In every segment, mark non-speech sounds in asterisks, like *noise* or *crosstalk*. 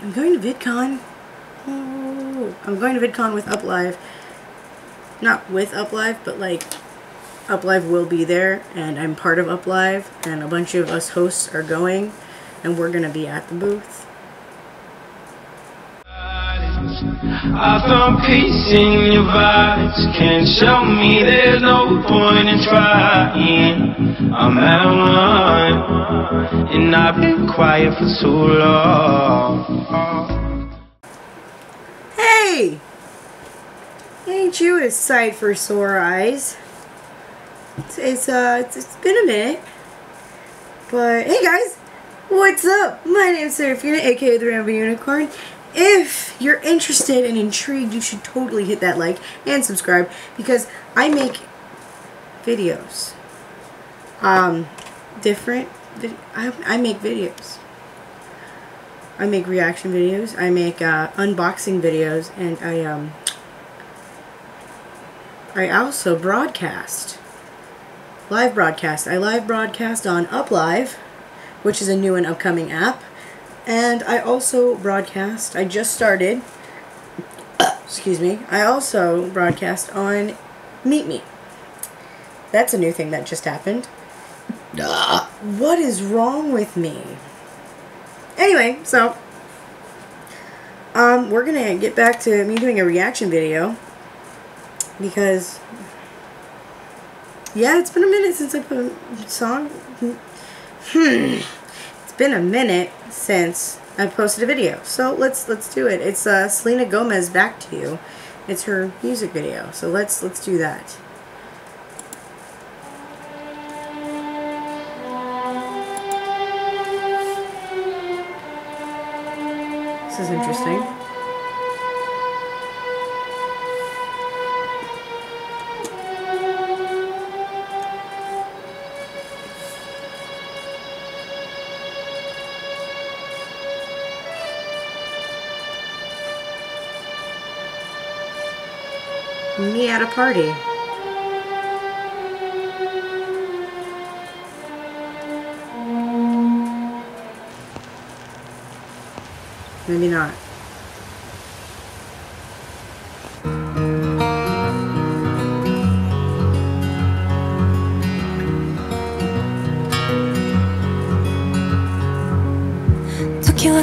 I'm going to VidCon. Oh, I'm going to VidCon with UpLive. Not with UpLive, but like UpLive will be there, and I'm part of UpLive, and a bunch of us hosts are going, and we're gonna be at the booth. I found peace in your vibes. Can't show me there's no point in trying. I'm at one, and I've been quiet for so long. Hey! Ain't you a sight for sore eyes? It's, it's uh, it's, it's been a minute. But hey guys, what's up? My name's Serafina, aka the Rainbow Unicorn. If you're interested and intrigued, you should totally hit that like and subscribe because I make videos. Um, different. I, I make videos. I make reaction videos. I make uh, unboxing videos, and I um. I also broadcast. Live broadcast. I live broadcast on UpLive, which is a new and upcoming app. And I also broadcast, I just started, *coughs* excuse me, I also broadcast on Meet Me. That's a new thing that just happened. What is wrong with me? Anyway, so, um, we're gonna get back to me doing a reaction video. Because, yeah, it's been a minute since I put a song. Hmm. Been a minute since I posted a video. So let's let's do it. It's uh, Selena Gomez "Back to You." It's her music video. So let's let's do that. This is interesting. Me at a party. Maybe not.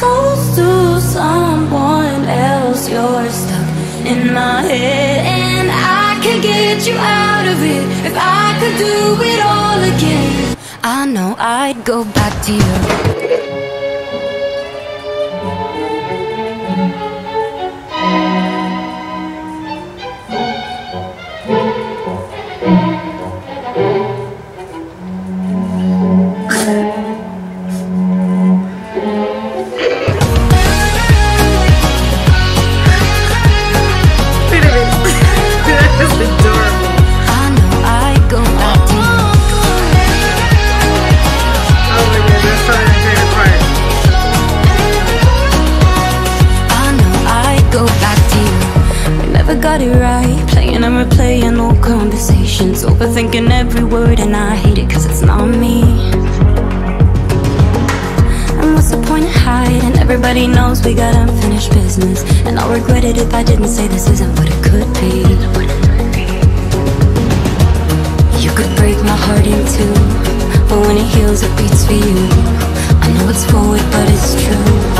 close to someone else, you're stuck in my head, and I could get you out of it if I could do it all again. I know I'd go back to you. Playing and replaying conversations. Overthinking every word, and I hate it cause it's not me. And what's the point of hiding? Everybody knows we got unfinished business. And I'll regret it if I didn't say this isn't what it could be. You could break my heart in two. But when it heals, it beats for you. I know it's forward, but it's true.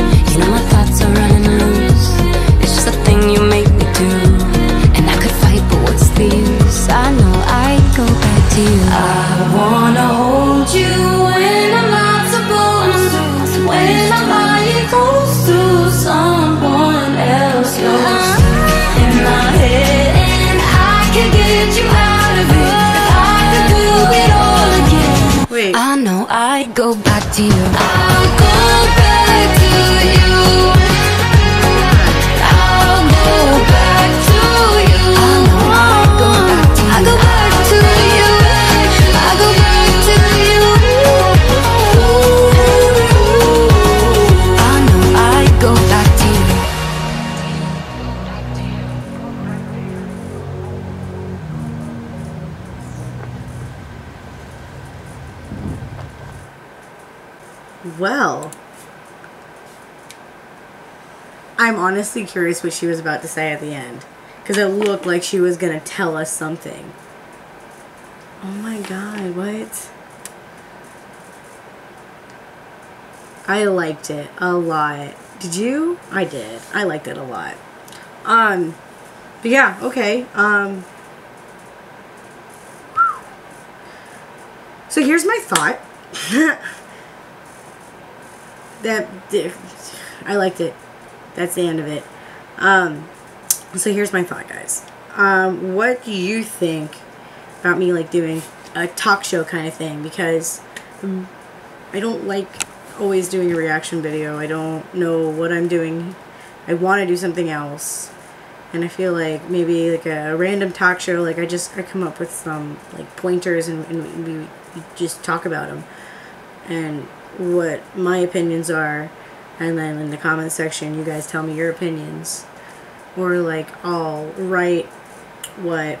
You know my thoughts are running loose. It's just a thing you make me do. And I could fight, but what's the use? I know I'd go back to you. I wanna hold you when I'm not supposed to. When I'm lying close to someone else. You're in my head, and I can get you out of it. If I could do it all again. Wait. I know I'd go back to you. I'll go back I'm honestly curious what she was about to say at the end. Because it looked like she was going to tell us something. Oh my god, what? I liked it a lot. Did you? I did. I liked it a lot. Um, but yeah, okay. Um, so here's my thought. *laughs* that I liked it. That's the end of it. Um, so here's my thought, guys. Um, what do you think about me like doing a talk show kind of thing? Because um, I don't like always doing a reaction video. I don't know what I'm doing. I want to do something else. And I feel like maybe like a random talk show, like I just I come up with some like pointers and, and we, we just talk about them and what my opinions are and then in the comment section you guys tell me your opinions. Or like I'll write what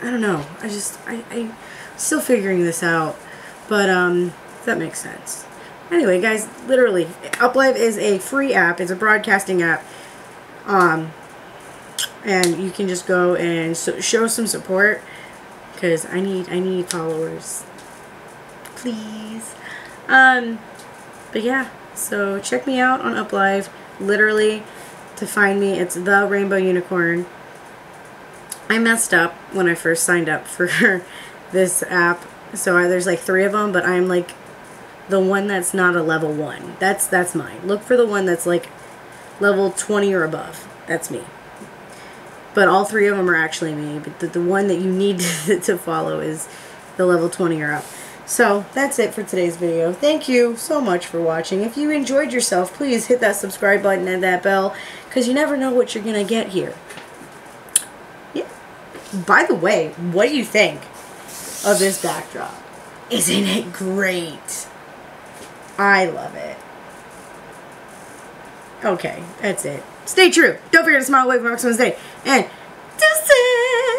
I don't know. I just I, I still figuring this out. But um that makes sense. Anyway guys literally uplive is a free app. It's a broadcasting app. Um and you can just go and so, show some support. Because I need I need followers. Please. Um, but yeah, so check me out on Uplive. Literally, to find me, it's the Rainbow Unicorn. I messed up when I first signed up for *laughs* this app. So I, there's like three of them, but I'm like the one that's not a level one. That's that's mine. Look for the one that's like level 20 or above. That's me. But all three of them are actually me. But the, the one that you need to, *laughs* to follow is the level 20 or up. So that's it for today's video. Thank you so much for watching. If you enjoyed yourself, please hit that subscribe button and that bell because you never know what you're going to get here. Yeah. By the way, what do you think of this backdrop? Isn't it great? I love it. Okay, that's it. Stay true. Don't forget to smile, wave, rock, Wednesday. And deuces!